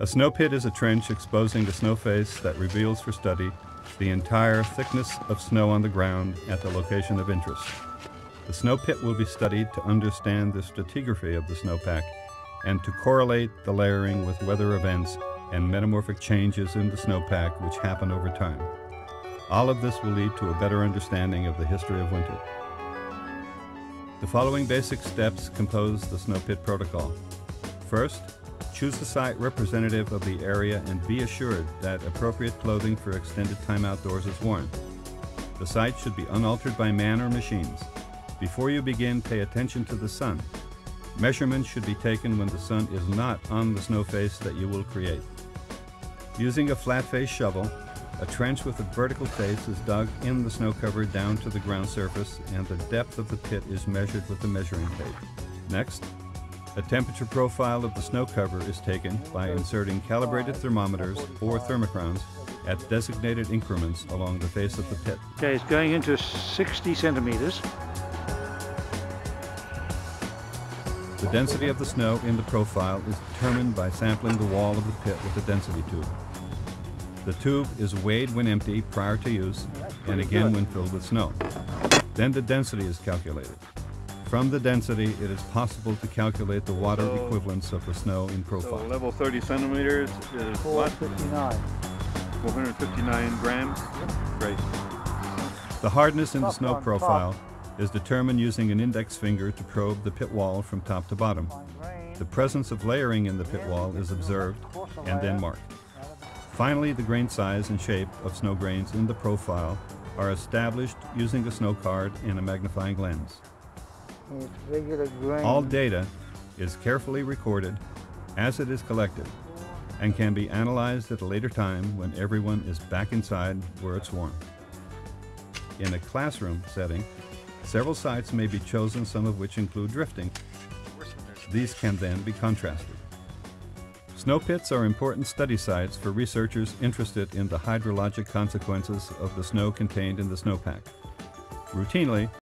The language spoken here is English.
A snow pit is a trench exposing the snow face that reveals for study the entire thickness of snow on the ground at the location of interest. The snow pit will be studied to understand the stratigraphy of the snowpack and to correlate the layering with weather events and metamorphic changes in the snowpack which happen over time. All of this will lead to a better understanding of the history of winter. The following basic steps compose the snow pit protocol. First, choose a site representative of the area and be assured that appropriate clothing for extended time outdoors is worn. The site should be unaltered by man or machines. Before you begin, pay attention to the sun. Measurements should be taken when the sun is not on the snow face that you will create. Using a flat face shovel, a trench with a vertical face is dug in the snow cover down to the ground surface and the depth of the pit is measured with a measuring tape. Next, a temperature profile of the snow cover is taken by inserting calibrated thermometers or thermochrons at designated increments along the face of the pit. Okay, it's going into 60 centimeters. The density of the snow in the profile is determined by sampling the wall of the pit with a density tube. The tube is weighed when empty prior to use and again when filled with snow. Then the density is calculated. From the density, it is possible to calculate the water So- equivalence of the snow in So profile. level 30 centimeters is what? 459. 459 grams? Great. The hardness in the snow on top. profile is determined using an index finger to probe the pit wall from top to bottom. The presence of layering in the pit wall is observed and then marked. Finally, the grain size and shape of snow grains in the profile are established using a snow card and a magnifying lens. It's regular grain. All data is carefully recorded as it is collected and can be analyzed at a later time when everyone is back inside where it's warm. In a classroom setting, several sites may be chosen, some of which include drifting. These can then be contrasted. Snow pits are important study sites for researchers interested in the hydrologic consequences of the snow contained in the snowpack. Routinely,